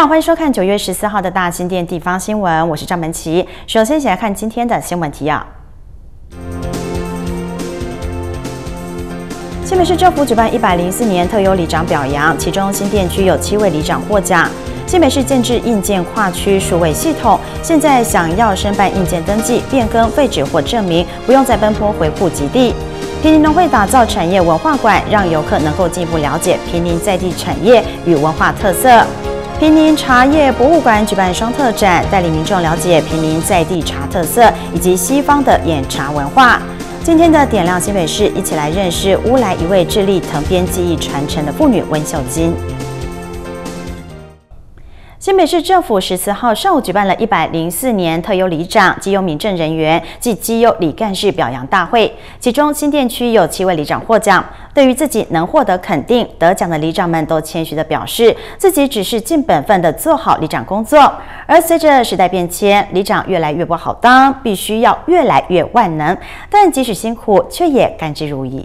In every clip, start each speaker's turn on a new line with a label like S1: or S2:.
S1: 好，欢迎收看九月十四号的大新店地方新闻，我是张门琪。首先，一起来看今天的新闻提要。新北市政府举办一百零四年特优里长表扬，其中新店区有七位里长获奖。新北市建制硬件跨区数位系统，现在想要申办硬件登记、变更废纸或证明，不用再奔波回户籍地。平林农会打造产业文化馆，让游客能够进一步了解平林在地产业与文化特色。平林茶叶博物馆举办双特展，带领民众了解平林在地茶特色以及西方的饮茶文化。今天的点亮新北市，一起来认识乌来一位致力藤编技艺传承的妇女温秀金。新北市政府十四号上午举办了一百零四年特优里长绩优民政人员及绩优里干事表扬大会，其中新店区有七位里长获奖。对于自己能获得肯定、得奖的里长们，都谦虚的表示自己只是尽本分的做好里长工作。而随着时代变迁，里长越来越不好当，必须要越来越万能，但即使辛苦，却也甘之如饴。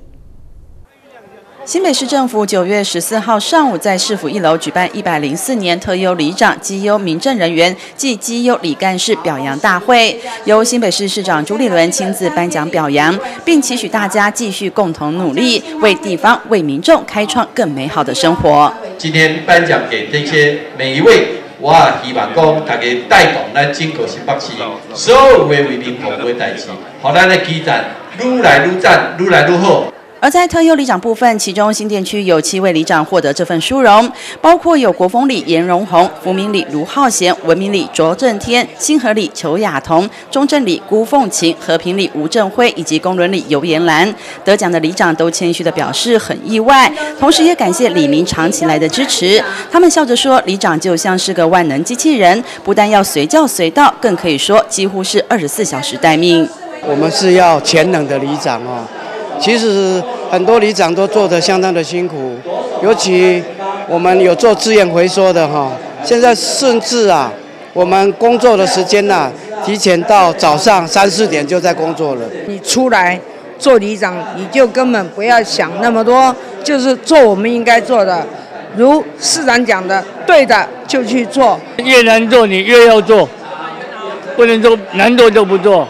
S2: 新北市政府九月十四号上午在市府一楼举办一百零四年特优里长绩优民政人员暨绩优里干事表扬大会，由新北市市长朱立伦亲自颁奖表扬，并期许大家继续共同努力，为地方、为民众开创更美好的生活。
S3: 今天颁奖给这些每一位，我希望讲大家带动咱整个新北市所有为为民服务的代志，好咱的基站愈来愈赞，愈来愈好。
S2: 而在特优里长部分，其中新店区有七位里长获得这份殊荣，包括有国风里颜荣宏、福明里卢浩贤、文明里卓正天、新河里裘雅彤、中正里辜凤琴、和平里吴正辉以及公伦里尤延兰。得奖的里长都谦虚的表示很意外，同时也感谢李明长期来的支持。他们笑着说，里长就像是个万能机器人，不但要随叫随到，更可以说几乎是二十四小时待命。
S4: 我们是要全能的里长哦。其实很多里长都做得相当的辛苦，尤其我们有做资源回收的哈，现在甚至啊，我们工作的时间呐，提前到早上三四点就在工作了。
S5: 你出来做里长，你就根本不要想那么多，就是做我们应该做的，如市长讲的，对的就去做。
S6: 越难做你越要做，不能做难做就不做，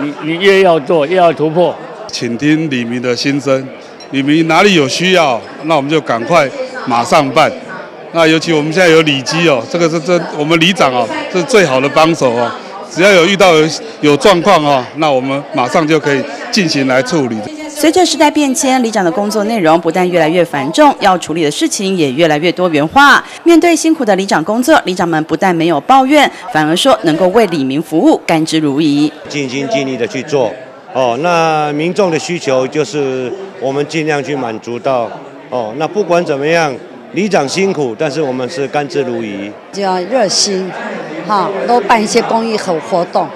S6: 你你越要做越要突破。
S7: 请听李明的心声，李明哪里有需要，那我们就赶快马上办。那尤其我们现在有里基哦，这个是这我们里长哦，是最好的帮手哦。只要有遇到有有状况哦，那我们马上就可以进行来处理。
S2: 随着时代变迁，里长的工作内容不但越来越繁重，要处理的事情也越来越多元化。面对辛苦的里长工作，里长们不但没有抱怨，反而说能够为里民服务，甘之如饴，
S8: 尽心尽力的去做。哦，那民众的需求就是我们尽量去满足到。哦，那不管怎么样，里长辛苦，但是我们是甘之如饴。
S9: 就要热心，哈，多办一些公益和活动，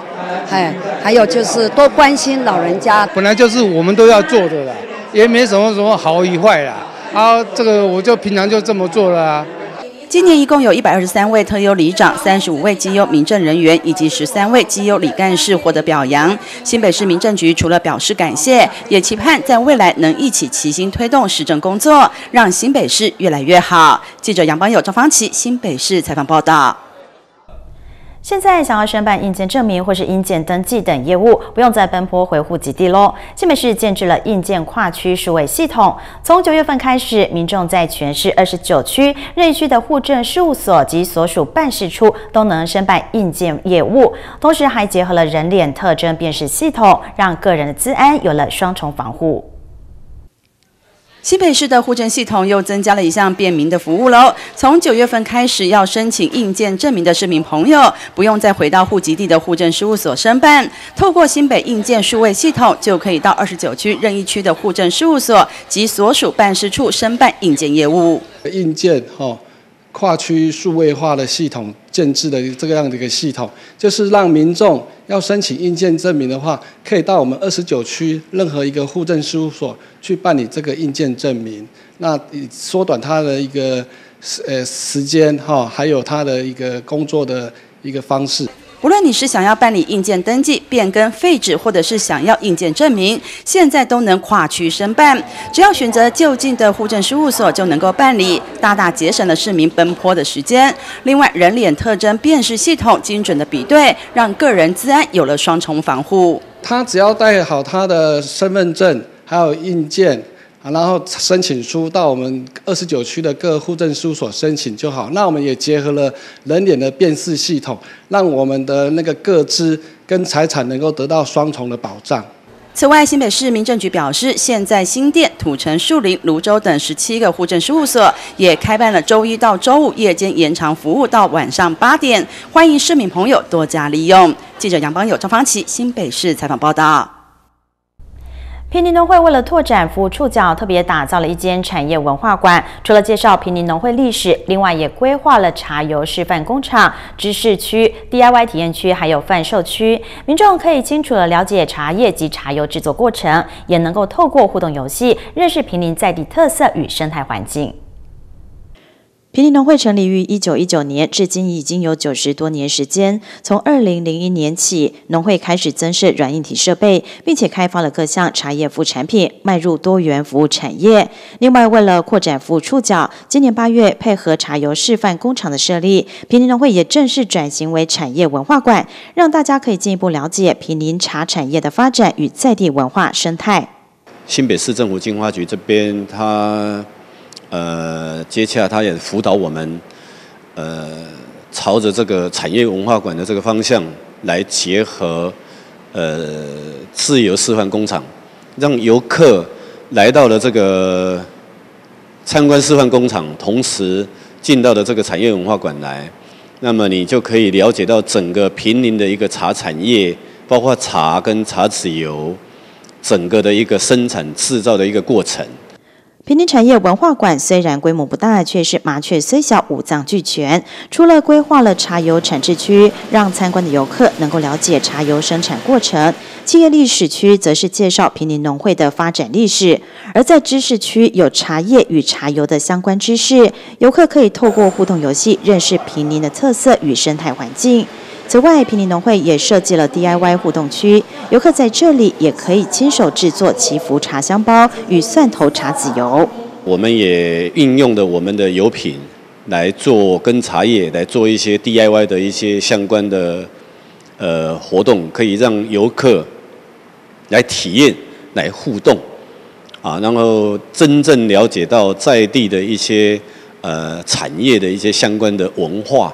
S9: 哎，还有就是多关心老人家。
S10: 本来就是我们都要做的啦，也没什么什么好与坏啦。啊，这个我就平常就这么做了啊。
S2: 今年一共有一百二十三位特优里长、三十五位绩优民政人员以及十三位绩优里干事获得表扬。新北市民政局除了表示感谢，也期盼在未来能一起齐心推动市政工作，让新北市越来越好。记者杨邦友、张芳琪，新北市采访报道。
S1: 现在想要申办硬件证明或是硬件登记等业务，不用再奔波回户籍地喽。新北市建制了硬件跨区数位系统，从九月份开始，民众在全市二十九区任意区的户政事务所及所属办事处都能申办硬件业务，同时还结合了人脸特征辨识系统，让个人的资安有了双重防护。
S2: 新北市的户政系统又增加了一项便民的服务喽。从九月份开始，要申请硬件证明的市民朋友，不用再回到户籍地的户政事务所申办，透过新北硬件数位系统，就可以到二十九区任意区的户政事务所及所属办事处申办硬件业务。
S11: 硬件哈。跨区数位化的系统建制的这个样的一个系统，就是让民众要申请硬件证明的话，可以到我们二十九区任何一个户政事务所去办理这个硬件证明，那缩短他的一个时呃时间哈，还有他的一个工作的一个方式。
S2: 无论你是想要办理硬件登记、变更废止，或者是想要硬件证明，现在都能跨区申办，只要选择就近的户政事务所就能够办理，大大节省了市民奔波的时间。另外，人脸特征辨识系统精准的比对，让个人资安有了双重防护。
S11: 他只要带好他的身份证，还有硬件。然后申请书到我们二十九区的各户政事务所申请就好。那我们也结合了人脸的辨识系统，让我们的那个个资跟财产能够得到双重的保障。
S2: 此外，新北市民政局表示，现在新店、土城、树林、泸州等十七个户政事务所也开办了周一到周五夜间延长服务到晚上八点，欢迎市民朋友多加利用。记者杨邦友、张芳琪，新北市采访报道。
S1: 平林农会为了拓展服务触角，特别打造了一间产业文化馆。除了介绍平林农会历史，另外也规划了茶油示范工厂、知识区、DIY 体验区，还有贩售区。民众可以清楚地了解茶叶及茶油制作过程，也能够透过互动游戏认识平林在地特色与生态环境。平林农会成立于一九一九年，至今已经有九十多年时间。从二零零一年起，农会开始增设软硬体设备，并且开发了各项茶叶副产品，迈入多元服务产业。另外，为了扩展服务触角，今年八月配合茶油示范工厂的设立，平林农会也正式转型为产业文化馆，让大家可以进一步了解平林茶产业的发展与在地文化生态。
S12: 新北市政府经花局这边，它。呃，接洽他也辅导我们，呃，朝着这个产业文化馆的这个方向来结合，呃，自由示范工厂，让游客来到了这个参观示范工厂，同时进到了这个产业文化馆来，那么你就可以了解到整个平林的一个茶产业，包括茶跟茶籽油，整个的一个生产制造的一个过程。
S1: 平林产业文化馆虽然规模不大，却是麻雀虽小，五脏俱全。除了规划了茶油产制区，让参观的游客能够了解茶油生产过程；企业历史区则是介绍平林农会的发展历史；而在知识区有茶叶与茶油的相关知识，游客可以透过互动游戏认识平林的特色与生态环境。此外，平林农会也设计了 DIY 互动区，游客在这里也可以亲手制作祈福茶香包与蒜头茶籽油。
S12: 我们也运用的我们的油品来做跟茶叶来做一些 DIY 的一些相关的呃活动，可以让游客来体验、来互动啊，然后真正了解到在地的一些呃产业的一些相关的文化。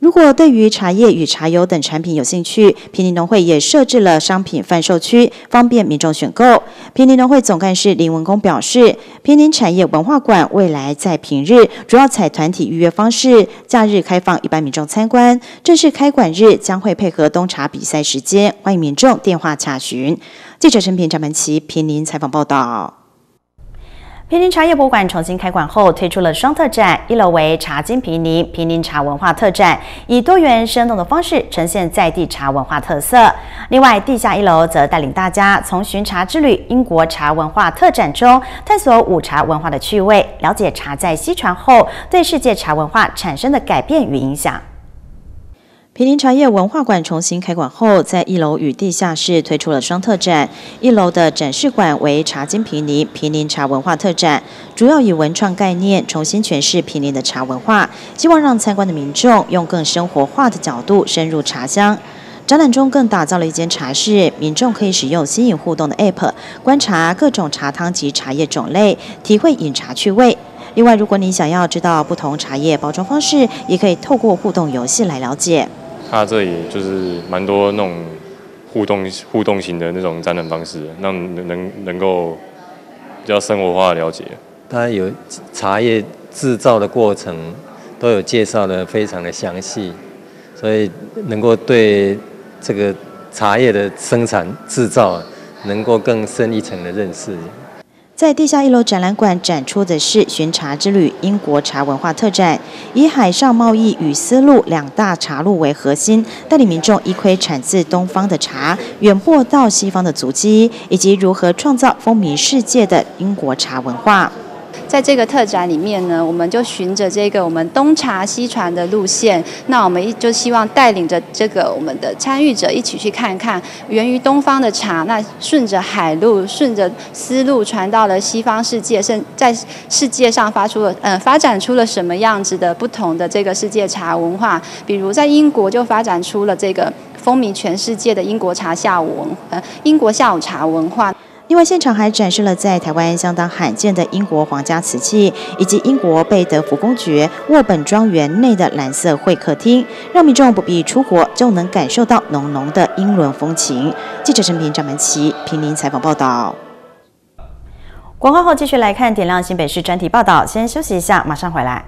S1: 如果对于茶叶与茶油等产品有兴趣，平林农会也设置了商品贩售区，方便民众选购。平林农会总干事林文公表示，平林产业文化馆未来在平日主要采团体预约方式，假日开放一般民众参观。正式开馆日将会配合冬茶比赛时间，欢迎民众电话查询。记者陈平、张门琪平林采访报道。平林茶叶博物馆重新开馆后，推出了双特展，一楼为茶金平林平林茶文化特展，以多元生动的方式呈现在地茶文化特色。另外，地下一楼则带领大家从巡茶之旅英国茶文化特展中，探索午茶文化的趣味，了解茶在西传后对世界茶文化产生的改变与影响。平林茶叶文化馆重新开馆后，在一楼与地下室推出了双特展。一楼的展示馆为茶金平林平林茶文化特展，主要以文创概念重新诠释平林的茶文化，希望让参观的民众用更生活化的角度深入茶乡。展览中更打造了一间茶室，民众可以使用新颖互动的 App 观察各种茶汤及茶叶种类，体会饮茶趣味。另外，如果你想要知道不同茶叶包装方式，也可以透过互动游戏来了解。
S13: 它这里就是蛮多那种互动互动型的那种展览方式，让能能够比较生活化的了解。
S14: 它有茶叶制造的过程都有介绍的非常的详细，所以能够对这个茶叶的生产制造能够更深一层的认识。
S1: 在地下一楼展览馆展出的是巡茶之旅英国茶文化特展，以海上贸易与丝路两大茶路为核心，带领民众一窥产自东方的茶远播到西方的足迹，以及如何创造风靡世界的英国茶文化。
S15: 在这个特展里面呢，我们就循着这个我们东茶西传的路线，那我们就希望带领着这个我们的参与者一起去看看源于东方的茶，那顺着海路、顺着丝路传到了西方世界，甚在世界上发出了呃发展出了什么样子的不同的这个世界茶文化，比如在英国就发展出了这个。风靡全世界的英国茶下午文，呃，英国下午茶文化。
S1: 另外，现场还展示了在台湾相当罕见的英国皇家瓷器，以及英国贝德福公爵沃本庄园内的蓝色会客厅，让民众不必出国就能感受到浓浓的英伦风情。记者陈平、张曼琪平林采访报道。广告后继续来看点亮新北市专题报道，先休息一下，马上回来。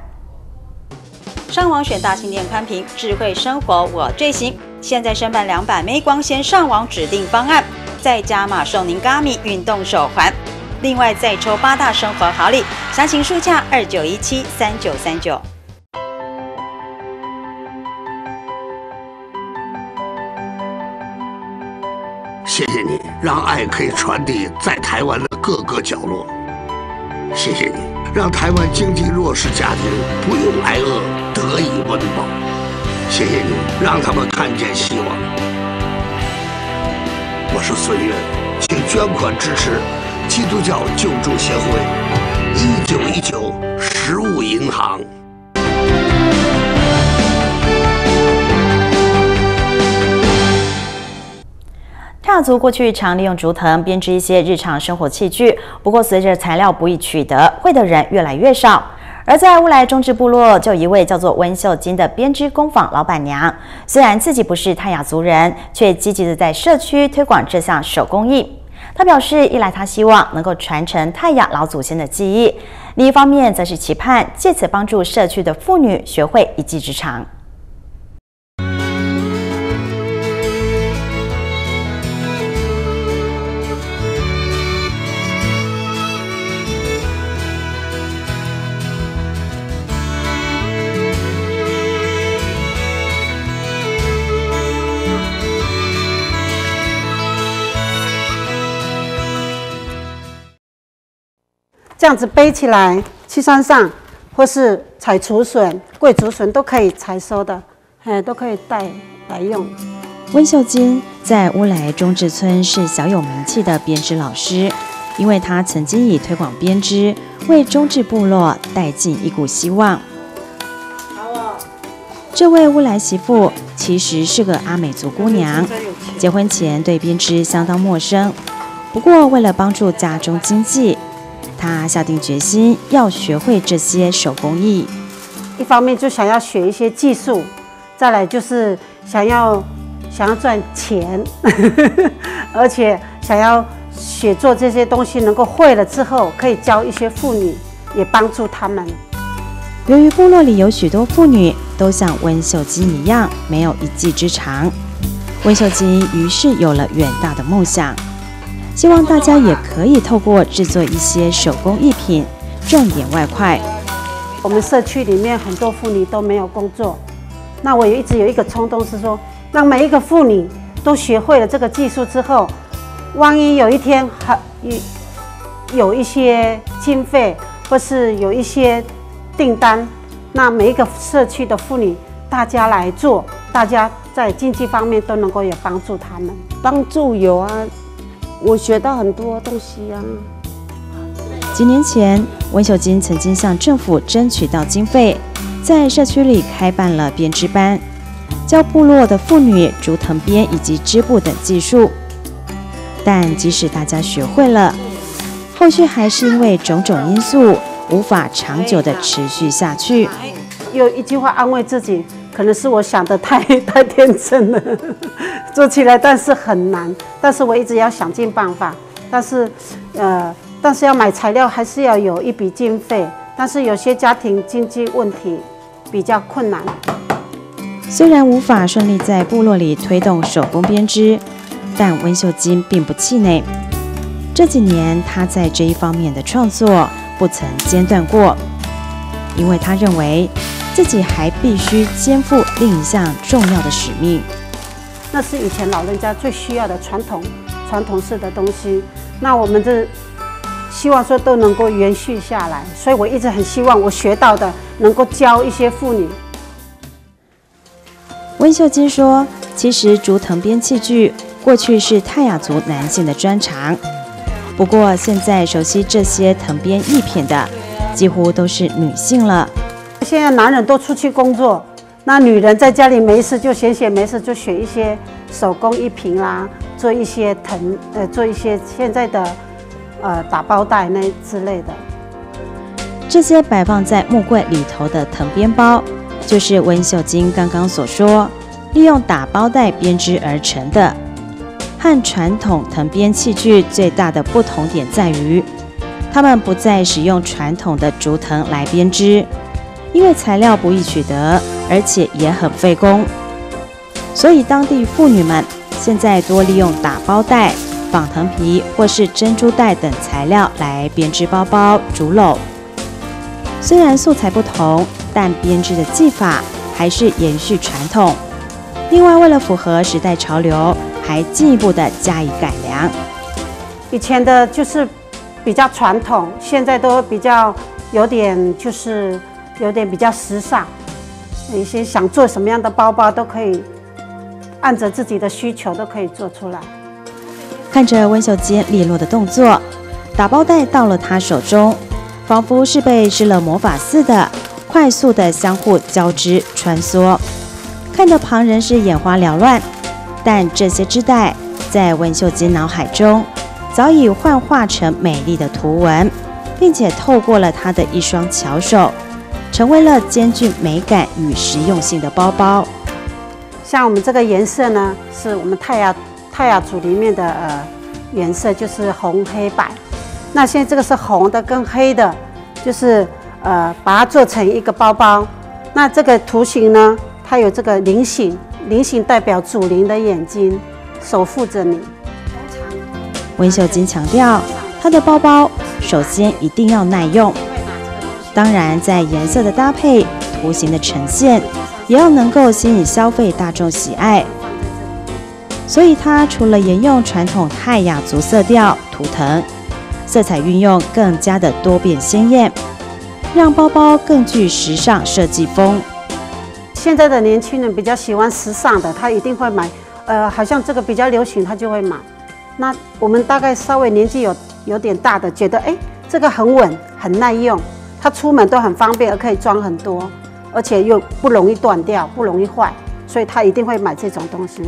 S1: 上网选大型电宽屏，智慧生活我最行。现在申办两百枚光纤上网指定方案，再加码送您 Gami 运动手环，另外再抽八大生活好礼，详情书价二九一七三九三九。
S16: 谢谢你，让爱可以传递在台湾的各个角落。谢谢你，让台湾经济弱势家庭不用挨饿，得以温饱。谢谢你，让他们看见希望。我是孙悦，请捐款支持基督教救助协会一九一九食物银行。
S1: 泰雅族过去常利用竹藤编织一些日常生活器具，不过随着材料不易取得，会的人越来越少。而在乌来中治部落，就一位叫做温秀金的编织工坊老板娘。虽然自己不是泰雅族人，却积极的在社区推广这项手工艺。她表示，一来她希望能够传承泰雅老祖先的技艺；另一方面，则是期盼借此帮助社区的妇女学会一技之长。
S17: 这样子背起来去山上，或是采竹笋、桂竹笋都可以采收的，哎，都可以带来用。
S1: 温秀金在乌来中治村是小有名气的编织老师，因为他曾经以推广编织为中治部落带进一股希望。这位乌来媳妇其实是个阿美族姑娘，结婚前对编织相当陌生，不过为了帮助家中经济。他下定决心要学会这些手工艺，
S17: 一方面就想要学一些技术，再来就是想要想要赚钱，而且想要写作这些东西，能够会了之后可以教一些妇女，也帮助他们。
S1: 由于部落里有许多妇女都像温秀金一样没有一技之长，温秀金于是有了远大的梦想。希望大家也可以透过制作一些手工艺品赚点外快。
S17: 我们社区里面很多妇女都没有工作，那我也一直有一个冲动是说，让每一个妇女都学会了这个技术之后，万一有一天还有有一些经费或是有一些订单，那每一个社区的妇女大家来做，大家在经济方面都能够有帮助他们。
S18: 帮助有啊。我学到很多东西呀。
S1: 几年前，温秀金曾经向政府争取到经费，在社区里开办了编织班，教部落的妇女竹藤编以及织布等技术。但即使大家学会了，后续还是因为种种因素无法长久的持续下去。
S17: 有一句话安慰自己。可能是我想的太 太天真了，做起来但是很难，但是我一直要想尽办法，但是，呃，但是要买材料还是要有一笔经费，但是有些家庭经济问题比较困难。
S1: 虽然无法顺利在部落里推动手工编织，但温秀金并不气馁。这几年他在这一方面的创作不曾间断过，因为他认为。自己还必须肩负另一项重要的使命，
S17: 那是以前老人家最需要的传统、传统式的东西。那我们这希望说都能够延续下来，所以我一直很希望我学到的能够教一些妇女。
S1: 温秀金说：“其实竹藤编器具过去是泰雅族男性的专长，不过现在熟悉这些藤编艺品的几乎都是女性了。
S17: 现在男人都出去工作，那女人在家里没事就闲闲没事就学一些手工艺品啦，做一些藤呃，做一些现在的呃打包袋那之类的。
S1: 这些摆放在木柜里头的藤编包。”就是温秀金刚刚所说，利用打包袋编织而成的，和传统藤编器具最大的不同点在于，他们不再使用传统的竹藤来编织，因为材料不易取得，而且也很费工，所以当地妇女们现在多利用打包袋、仿藤皮或是珍珠袋等材料来编织包包、竹篓。虽然素材不同。但编织的技法还是延续传统。另外，为了符合时代潮流，还进一步的加以改良。
S17: 以前的就是比较传统，现在都比较有点就是有点比较时尚。一些想做什么样的包包都可以按着自己的需求都可以做出来。
S1: 看着温秀坚利落的动作，打包袋到了他手中，仿佛是被施了魔法似的。快速的相互交织穿梭，看得旁人是眼花缭乱。但这些织带在温秀金脑海中早已幻化成美丽的图文，并且透过了他的一双巧手，成为了兼具美感与实用性的包包。
S17: 像我们这个颜色呢，是我们泰雅泰雅族里面的呃颜色，就是红黑白。那现在这个是红的跟黑的，就是。呃，把它做成一个包包。那这个图形呢，它有这个菱形，菱形代表祖灵的眼睛，守护着你。
S1: 温秀金强调，他的包包首先一定要耐用，当然在颜色的搭配、图形的呈现，也要能够吸引消费大众喜爱。所以，它除了沿用传统泰雅族色调图腾，色彩运用更加的多变鲜艳。让包包更具时尚设计风。
S17: 现在的年轻人比较喜欢时尚的，他一定会买。呃，好像这个比较流行，他就会买。那我们大概稍微年纪有有点大的，觉得哎，这个很稳，很耐用，他出门都很方便，而可以装很多，而且又不容易断掉，不容易坏，所以他一定会买这种东西。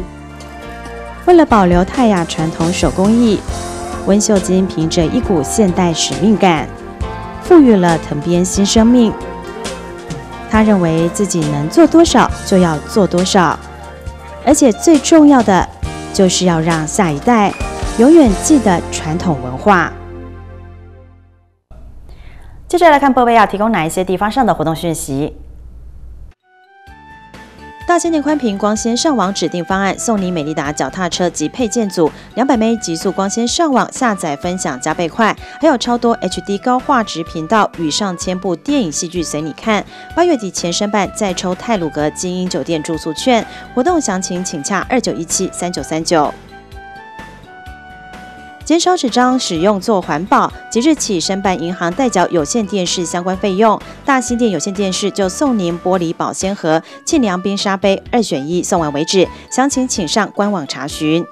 S1: 为了保留泰雅传统手工艺，温秀金凭着一股现代使命感。赋予了藤编新生命。他认为自己能做多少就要做多少，而且最重要的就是要让下一代永远记得传统文化。接着来看波贝要提供哪一些地方上的活动讯息。大千年宽屏光纤上网指定方案，送你美利达脚踏车及配件组两百枚极速光纤上网下载分享加倍快，还有超多 HD 高画质频道与上千部电影戏剧随你看。八月底前申办再抽泰鲁阁精英酒店住宿券，活动详情请洽二九一七三九三九。减少纸张使用做环保，即日起申办银行代缴有线电视相关费用，大新店有线电视就送您玻璃保鲜盒、沁凉冰沙杯，二选一，送完为止。详情请上官网查询。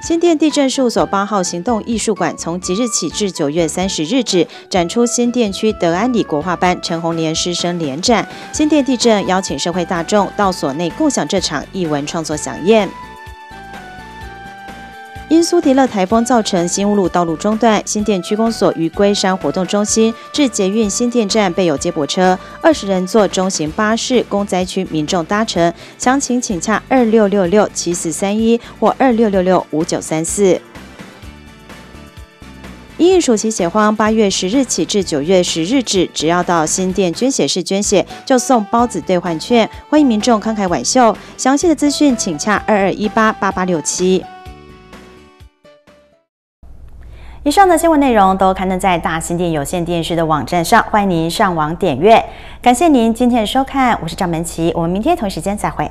S1: 新店地震事务所八号行动艺术馆从即日起至九月三十日止，展出新店区德安里国画班陈红莲师生联展。新店地震邀请社会大众到所内共享这场艺文创作飨宴。因苏迪勒台风造成新乌路道路中断，新店区公所于龟山活动中心至捷运新店站备有接驳车，二十人座中型巴士供灾区民众搭乘。详情请洽二六六六七四三一或二六六六五九三四。因应暑期血荒，八月十日起至九月十日止，只要到新店捐血室捐血，就送包子兑换券，欢迎民众慷慨挽袖。详细的资讯请洽二二一八八八六七。以上的新闻内容都刊登在大新店有线电视的网站上，欢迎您上网点阅。感谢您今天的收看，我是赵门琪，我们明天同一时间再会。